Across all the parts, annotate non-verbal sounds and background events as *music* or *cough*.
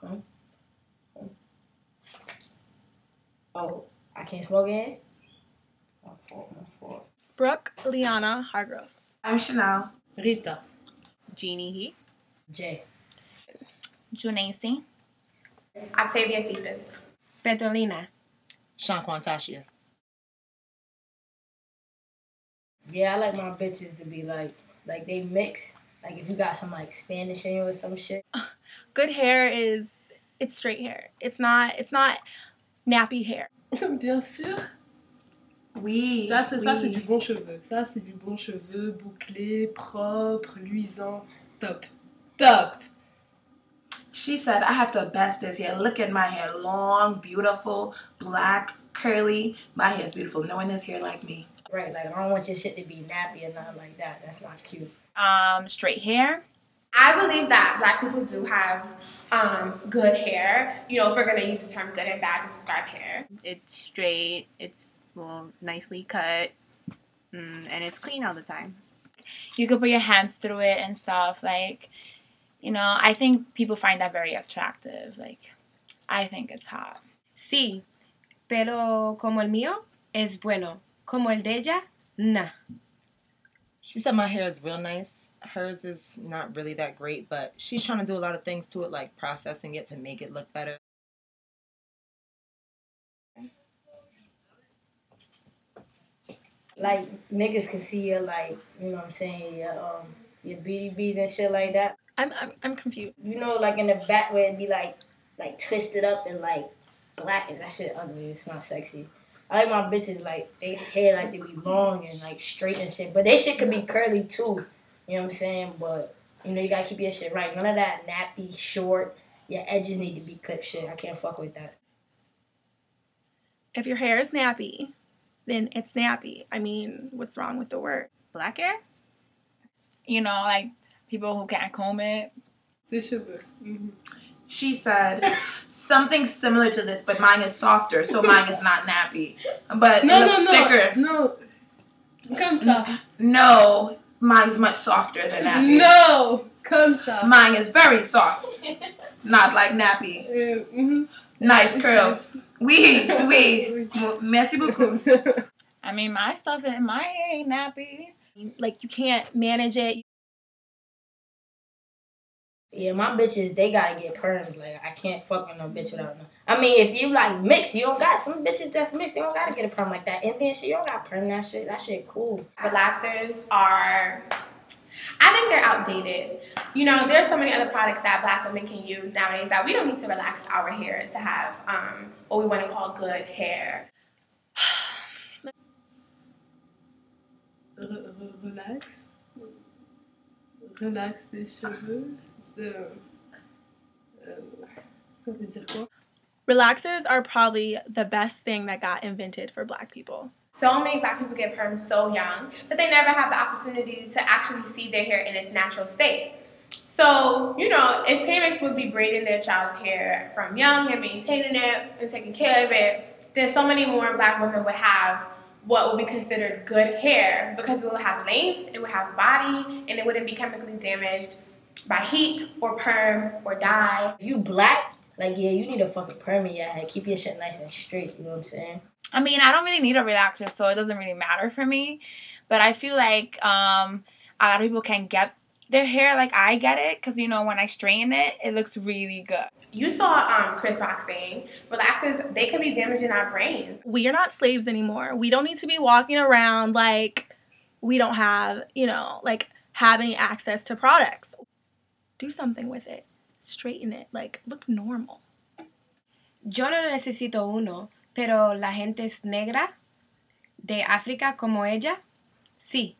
Huh? Oh, I can't smoke in? My fault, my fault. Brooke Liana Hargrove. I'm Chanel. Rita. Jeannie He. Jay. Junacy. Octavia Cephas. Petolina. Sean Quantascia. Yeah, I like my bitches to be like, like they mix. Like if you got some like Spanish in you or some shit. Uh, Good hair is it's straight hair. It's not it's not nappy hair. *laughs* Bien sûr. Oui. Ça, c'est ça, c'est oui. du bon cheveu. Ça, c'est du bon cheveu, bouclé, propre, luisant. Top. Top. She said, I have the bestest hair. Look at my hair. Long, beautiful, black, curly. My hair is beautiful. No one has hair like me. Right, like I don't want your shit to be nappy or nothing like that. That's not cute. Um, straight hair. I believe that black people do have um, good hair. You know, if we're gonna use the term good and bad to describe hair. It's straight. It's well nicely cut, mm, and it's clean all the time. You could put your hands through it and stuff. Like, you know, I think people find that very attractive. Like, I think it's hot. Sí, pero como el mío es bueno. Como el de ella, nah. She said my hair is real nice. Hers is not really that great, but she's trying to do a lot of things to it, like processing it to make it look better. Like niggas can see your like, you know what I'm saying, your um your BDBs and shit like that. I'm I'm, I'm confused. You know, like in the back where it'd be like like twisted up and like black and that shit ugly. It's not sexy. I like my bitches like they hair like they be long and like straight and shit. But they shit could be curly too. You know what I'm saying? But you know you gotta keep your shit right. None of that nappy short. Your edges need to be clipped shit. I can't fuck with that. If your hair is nappy, then it's nappy. I mean, what's wrong with the word? Black hair. You know, like people who can't comb it. Ses cheveux. Mhm. She said something similar to this, but mine is softer, so mine is not nappy. But Non, it looks non, non. thicker. Non. Comme ça. No, mine's much softer than nappy. No, come ça. Mine is very soft. *laughs* Not like nappy. Euh, mhm. Nice curls. Oui, *laughs* oui. Merci beaucoup. *laughs* I mean, my stuff in my hair ain't nappy. Like you can't manage it. Yeah, my bitches, they gotta get perms. Like, I can't fuck with no bitch without no. I mean, if you like mix, you don't got some bitches that's mixed, they don't gotta get a perm like that. Indian shit, you don't got perm that shit. That shit cool. Relaxers are. I think they're outdated. You know, there's so many other products that black women can use nowadays that we don't need to relax our hair to have um, what we want to call good hair. Re- *sighs* re- Relax. Relax tes cheveux. Relaxers are probably the best thing that got invented for black people. So many black people get perms so young that they never have the opportunity to actually see their hair in its natural state. So, you know, if parents would be braiding their child's hair from young and maintaining it and taking care of it, then so many more black women would have what would be considered good hair because it would have length, it would have body, and it wouldn't be chemically damaged by heat or perm or dye. If you black, like, yeah, you need a fucking perm in your head. Keep your shit nice and straight, you know what I'm saying? I mean, I don't really need a relaxer, so it doesn't really matter for me. But I feel like um, a lot of people can get their hair like I get it, because you know when I straighten it, it looks really good. You saw um, Chris Rock saying relaxers, they can be damaging our brains. We are not slaves anymore. We don't need to be walking around like we don't have, you know, like having access to products. Do something with it. Straighten it. Like look normal. Yo no necesito uno, pero la gente es negra, de África como ella, sí.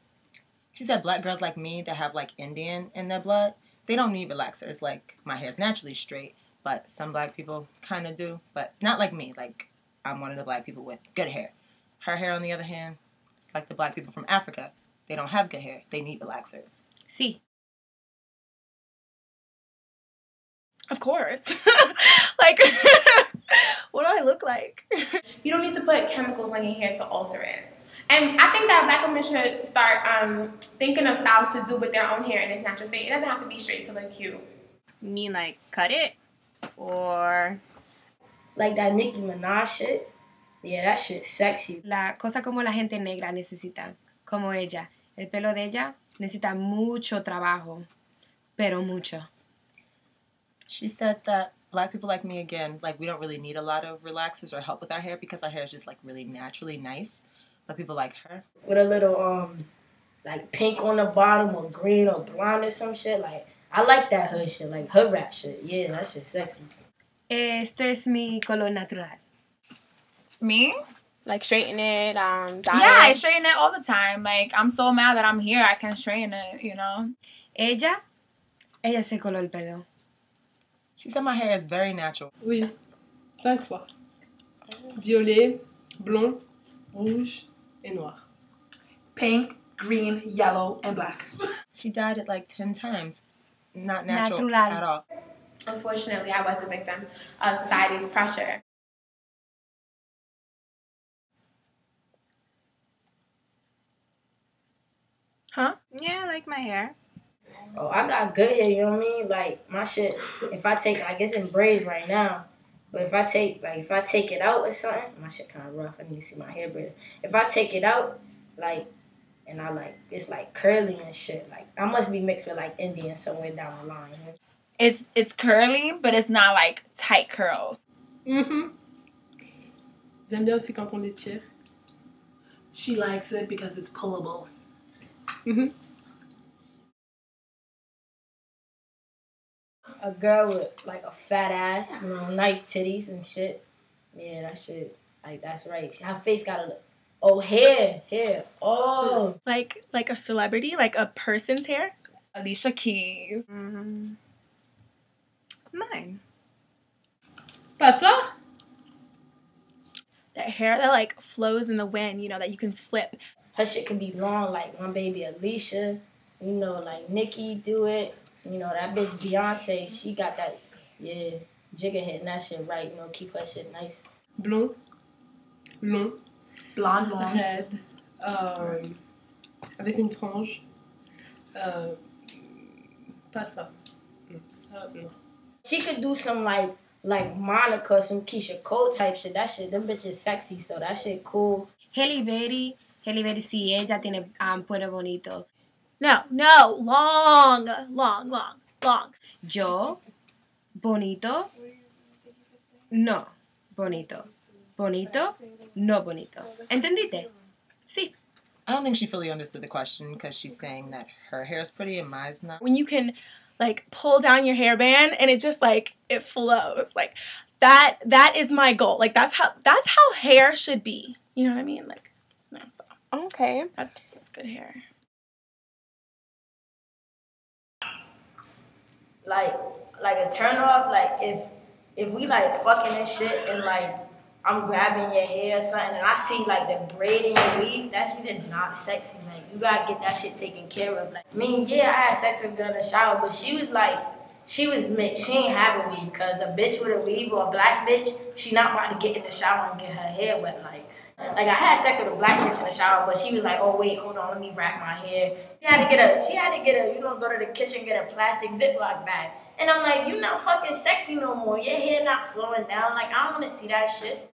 She said black girls like me that have like Indian in their blood, they don't need relaxers. Like my hair's naturally straight, but some black people kind of do, but not like me. Like I'm one of the black people with good hair. Her hair, on the other hand, it's like the black people from Africa. They don't have good hair. They need relaxers. Sí. Of course. *laughs* like *laughs* what do I look like? *laughs* You don't need to put chemicals on your hair to alter it. And I think that black women should start um, thinking of styles to do with their own hair in its natural state. It doesn't have to be straight to look cute. You mean like cut it? or Like that Nicki Minaj shit. Yeah, that shit sexy. La cosa como la gente negra necesita, como ella. El pelo de ella necesita mucho trabajo, pero mucho. She said that black people like me again, like we don't really need a lot of relaxers or help with our hair because our hair is just like really naturally nice. But people like her. With a little um like pink on the bottom or green or blonde or some shit. Like I like that hood shit, like hood rap shit. Yeah, that shit sexy. Esto es mi color natural. me. Like straighten it, um, dye Yeah, I straighten it all the time. Like I'm so mad that I'm here, I can straighten it. You know. Ella, ella se coló el pelo. She said my hair is very natural. Oui, cinq fois. Violet, blond, rouge et noir. Pink, green, yellow, and black. She dyed it like 10 times. Not natural Natural. at all. Unfortunately, I was a victim of society's pressure. Huh? Yeah, I like my hair. Oh, I got good hair, you know what I mean? Like my shit, if I take, I guess in braids right now, but if I take, like, if I take it out or something, my shit kind of rough. I need to see my hair braid. If I take it out, like, and I like, it's like curly and shit. Like I must be mixed with like Indian somewhere down the line. you know? It's it's curly, but it's not like tight curls. Mhm. J'aime bien aussi quand on les tire. She likes it because it's pullable. A girl with like a fat ass, you know, nice titties and shit. Yeah, that shit, like that's right. Her face got a, oh hair, hair, oh. Like like a celebrity, like a person's hair. Alicia Keys. Mm-hmm. Mine. Pas ça? That hair that like flows in the wind, you know, that you can flip. her shit can be long, like my baby Alicia. You know, like Nicki do it. You know, that bitch Beyonce, she got that, yeah, jigger hitting that shit right. You know, keep her shit nice. Blond, long, Blonde, blonde. raide, euh, avec une frange. Euh, pas ça. Non, ça, non. She could do some like, like Monica, some Keyshia Cole type shit. That shit, them bitches sexy, so that shit cool. Halle Berry, Halle Berry sí, ella tiene um, pelo bonito. No, no, long, long, long, long. Yo, bonito, no, bonito. Bonito, no bonito. ¿Entendiste? Sí. I don't think she fully understood the question because she's saying that her hair is pretty and mine's not. When you can like pull down your hairband and it just like it flows. Like that that is my goal. Like that's how that's how hair should be. You know what I mean? Like no, so Okay. that's, that's good hair. Like, like a turn off. Like if, if we like fucking and shit, and like I'm grabbing your hair or something, and I see like the braid in your weave, that shit is not sexy. Like you gotta get that shit taken care of. Like, I mean, yeah, I had sex with a girl in the shower, but she was like. She was mixed. She ain't have a weave because a bitch with a weave or a black bitch, she not about to get in the shower and get her hair wet. Like, like I had sex with a black bitch in the shower, but she was like, "Oh wait, hold on, let me wrap my hair." She had to get a, she had to get a, you know, go to the kitchen get a plastic Ziploc bag. And I'm like, "You're not fucking sexy no more. Your hair not flowing down. Like I don't want to see that shit."